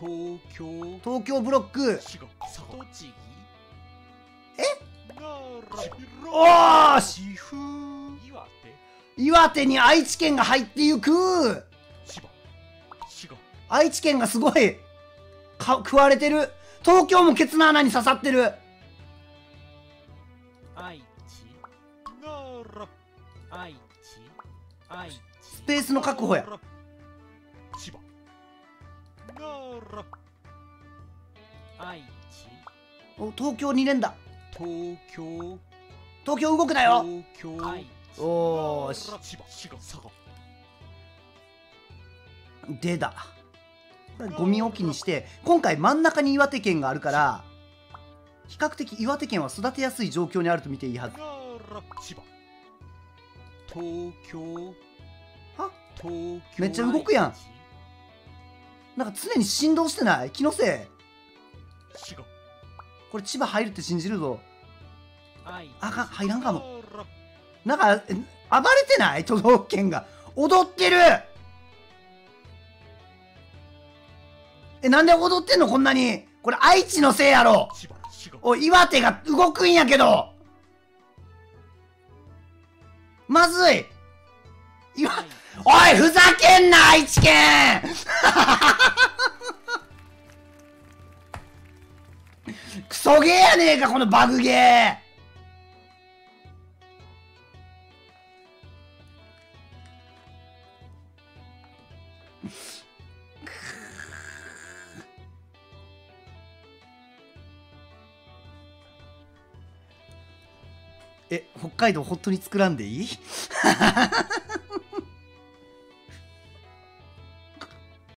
東京。東京ブロック。え？おーし岩手？岩手に愛知県が入ってゆく。愛知県がすごい。か食われてる。東京もケツの穴に刺さってる。愛知？愛知？愛知。スペースの確保や愛知お東京2連だ東京。東京動くなよ。東京。愛知おーし。千葉佐賀でだこれゴミ置きにして今回真ん中に岩手県があるから比較的岩手県は育てやすい状況にあると見ていいはず。東京は東京めっちゃ動くやんなんか常に振動してない？気のせい？これ千葉入るって信じるぞ。あかん。入らんかも。なんかえ暴れてない？都道府県が。踊ってる！えなんで踊ってんの？こんなに。これ愛知のせいやろ。おい岩手が動くんやけど。まずい。岩おいふざけんな愛知県ソゲーやねえかこのバグゲー。え北海道本当に作らんでいい？